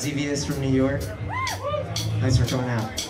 Zevious from New York. Thanks for coming out.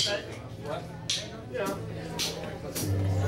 What? Yeah.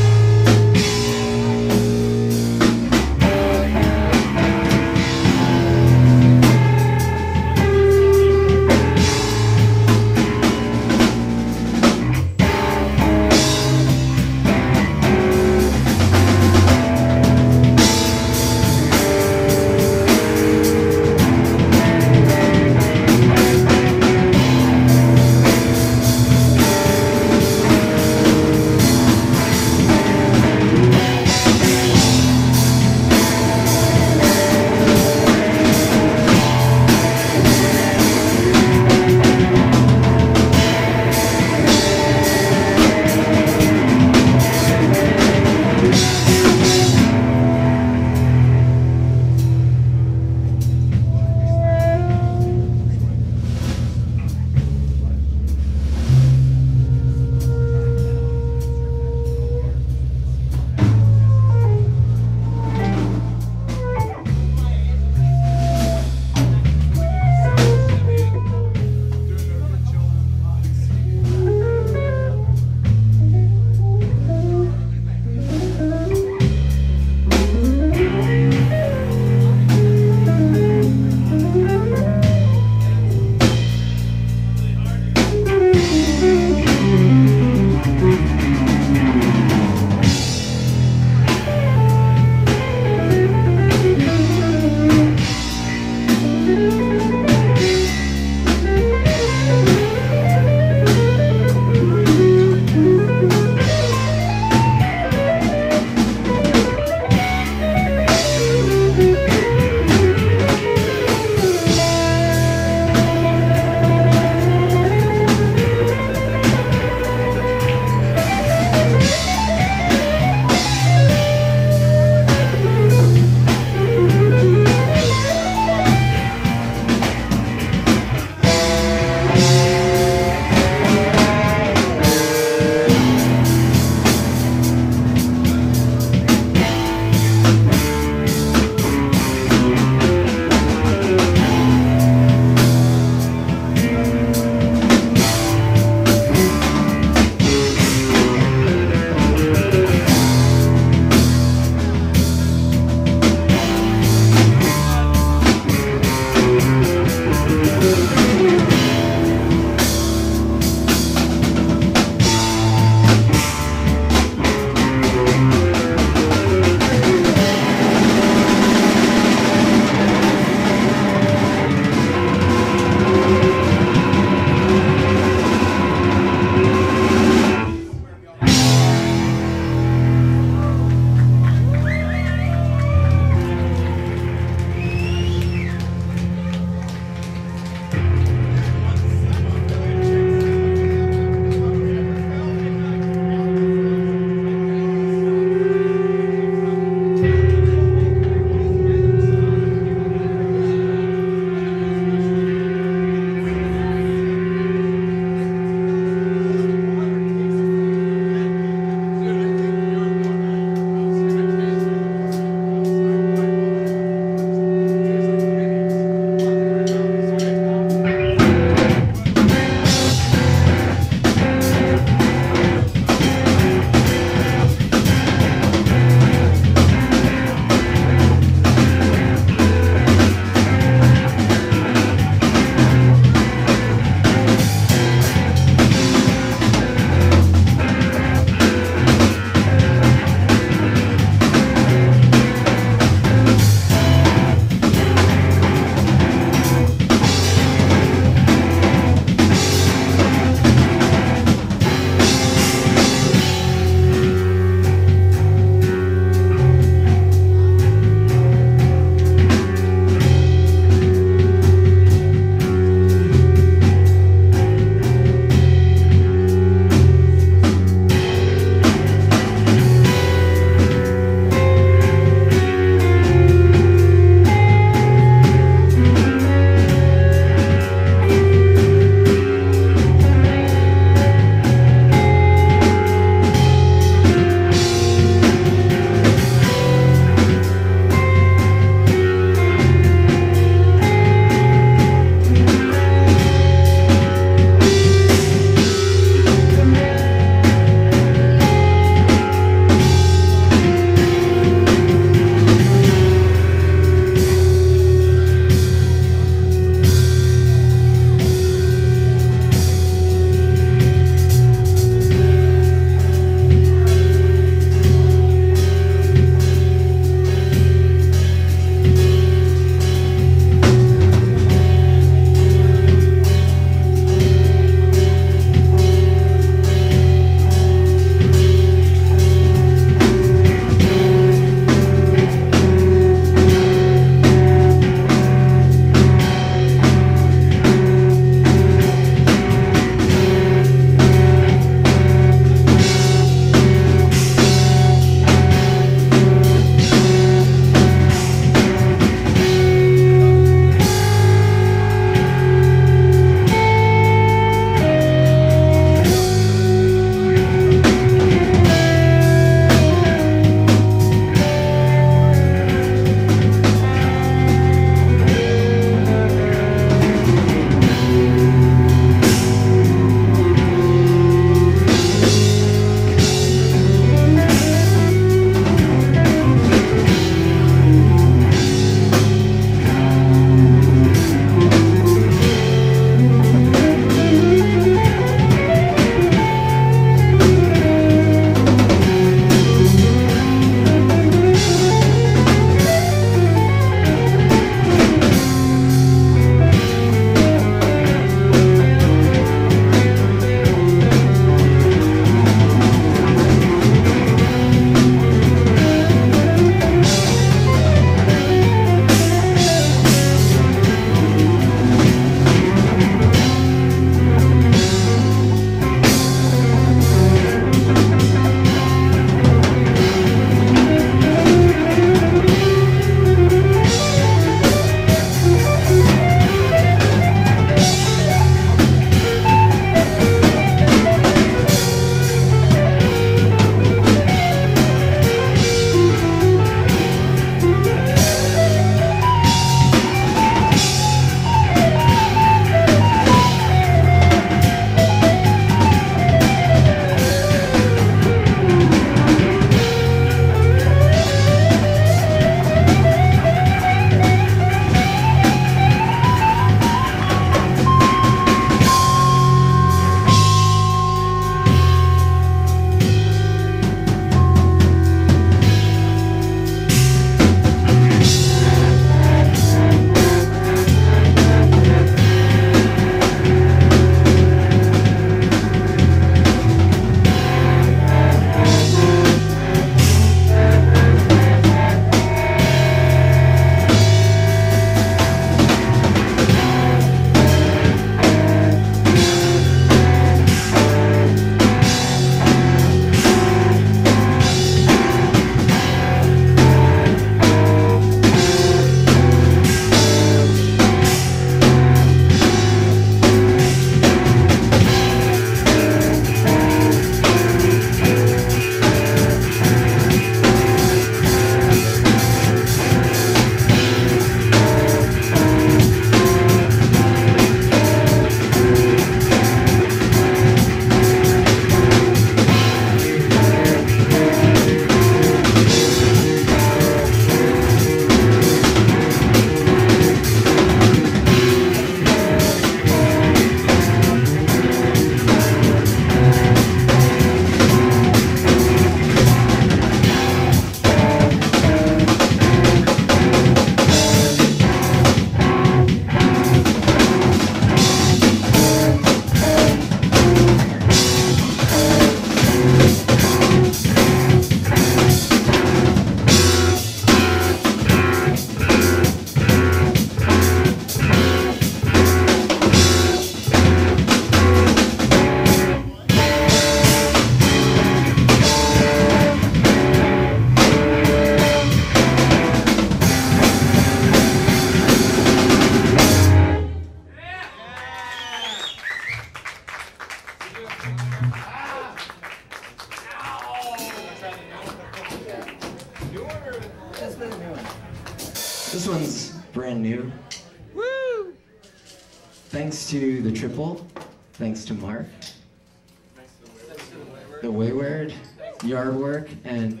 Yard Work, and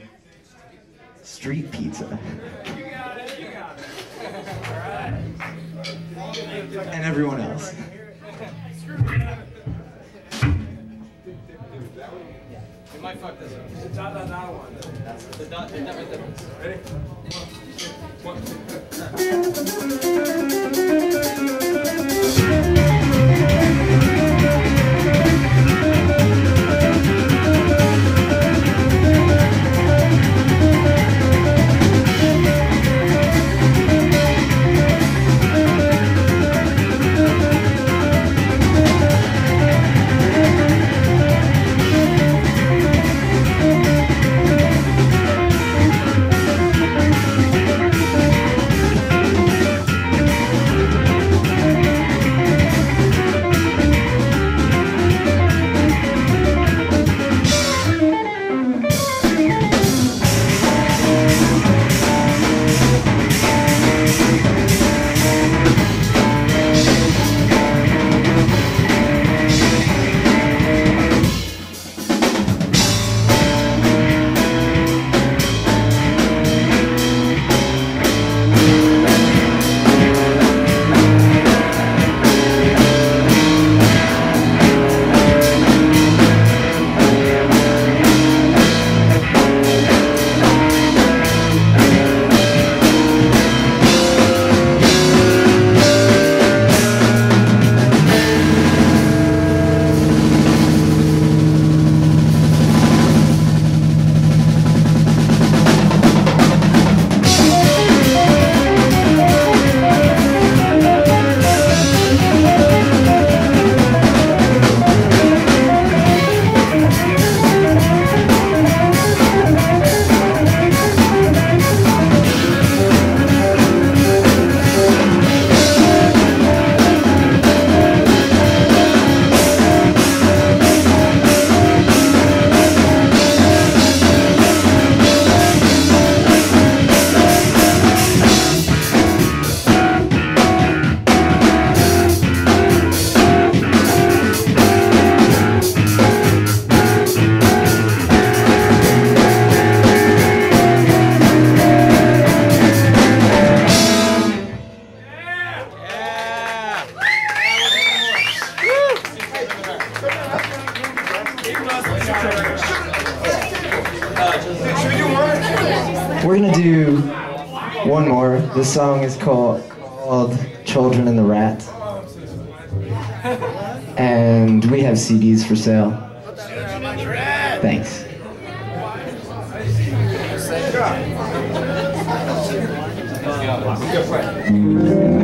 Street Pizza. And everyone else. You might fuck this up. The dot. Ready? One, We're gonna do one more. This song is called, called Children and the Rat. And we have CDs for sale. Thanks. Good